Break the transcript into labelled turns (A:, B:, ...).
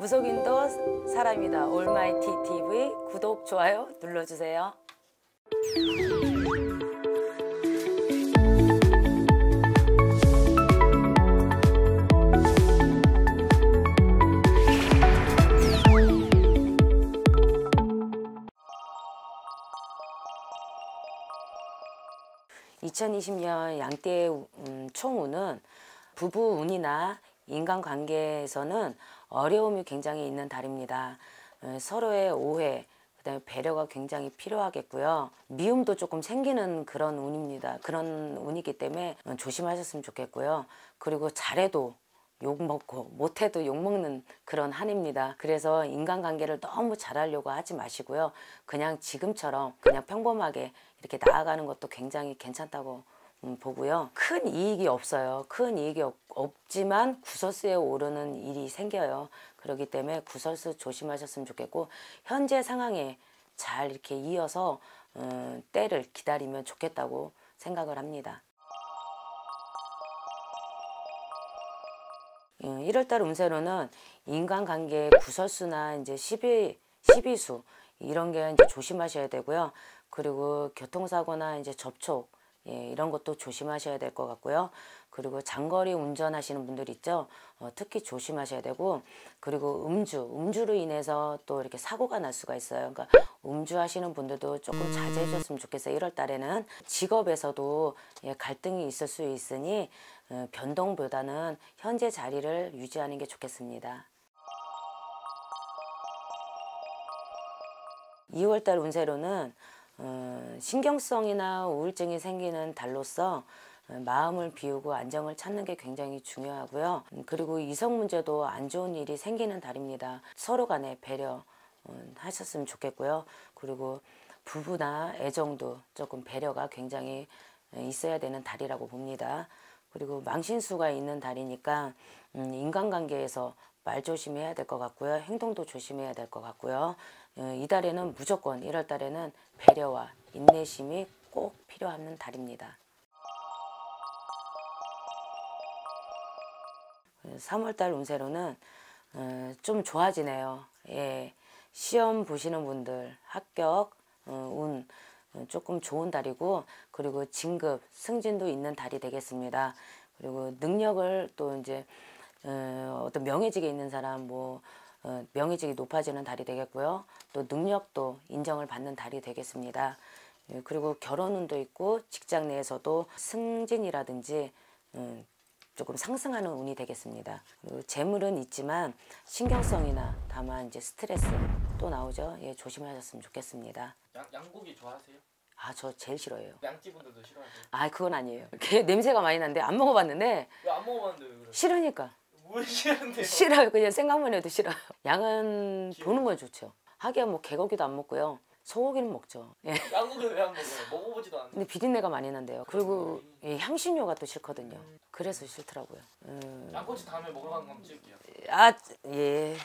A: 무속인도 사람이다 올마이티 TV 구독 좋아요 눌러주세요. 2020년 양띠의 음, 총운은 부부 운이나 인간관계에서는 어려움이 굉장히 있는 달입니다. 어, 서로의 오해, 그다음에 배려가 굉장히 필요하겠고요. 미움도 조금 생기는 그런 운입니다. 그런 운이기 때문에 조심하셨으면 좋겠고요. 그리고 잘해도 욕 먹고 못해도 욕 먹는 그런 한입니다. 그래서 인간관계를 너무 잘하려고 하지 마시고요. 그냥 지금처럼 그냥 평범하게 이렇게 나아가는 것도 굉장히 괜찮다고 음, 보고요. 큰 이익이 없어요. 큰 이익이 없, 없지만 구설수에 오르는 일이 생겨요. 그렇기 때문에 구설수 조심하셨으면 좋겠고 현재 상황에 잘 이렇게 이어서 음, 때를 기다리면 좋겠다고 생각을 합니다. 1월달 음, 운세로는 인간관계 구설수나 이제 12, 12수 이런 게 이제 조심하셔야 되고요. 그리고 교통사고나 이제 접촉 예, 이런 것도 조심하셔야 될 것 같고요. 그리고 장거리 운전하시는 분들 있죠. 어, 특히 조심하셔야 되고 그리고 음주, 음주로 인해서 또 이렇게 사고가 날 수가 있어요. 그러니까 음주하시는 분들도 조금 자제해 주셨으면 좋겠어요. 1월 달에는 직업에서도 예, 갈등이 있을 수 있으니 어, 변동보다는 현재 자리를 유지하는 게 좋겠습니다. 2월달 운세로는 어, 신경성이나 우울증이 생기는 달로서 어, 마음을 비우고 안정을 찾는 게 굉장히 중요하고요. 음, 그리고 이성 문제도 안 좋은 일이 생기는 달입니다. 서로 간에 배려 어, 하셨으면 좋겠고요. 그리고 부부나 애정도 조금 배려가 굉장히 있어야 되는 달이라고 봅니다. 그리고 망신수가 있는 달이니까 음, 인간관계에서 말 조심해야 될 것 같고요. 행동도 조심해야 될 것 같고요. 어, 이달에는 무조건 1월 달에는 배려와 인내심이 꼭 필요한 달입니다. 3월달 운세로는 어, 좀 좋아지네요. 예, 시험 보시는 분들 합격 어, 운 조금 좋은 달이고 그리고 진급 승진도 있는 달이 되겠습니다. 그리고 능력을 또 이제 어떤 명예직에 있는 사람 뭐 어, 명예직이 높아지는 달이 되겠고요. 또 능력도 인정을 받는 달이 되겠습니다. 예, 그리고 결혼운도 있고 직장 내에서도 승진이라든지 음, 조금 상승하는 운이 되겠습니다. 그리고 재물은 있지만 신경성이나 다만 이제 스트레스 또 나오죠. 예, 조심하셨으면 좋겠습니다.
B: 양, 양고기 좋아하세요?
A: 아, 저 제일 싫어해요.
B: 양찌분들도 싫어하세요?
A: 아, 그건 아니에요. 냄새가 많이 나는데 안 먹어봤는데.
B: 왜 안 먹어봤는데 왜
A: 싫으니까.
B: 뭘 싫은데요?
A: 싫어요. 그냥 생각만 해도 싫어요. 양은 보는 건 좋죠. 하기야 뭐 개고기도 안 먹고요. 소고기는 먹죠. 예.
B: 양고기는 왜 안 먹어요? 먹어보지도 않는데.
A: 근데 비린내가 많이 난대요. 그리고 예, 향신료가 또 싫거든요. 그래서 싫더라고요. 음.
B: 양꼬치 다음에 먹으러 가는 거 찍을게요.
A: 아, 예.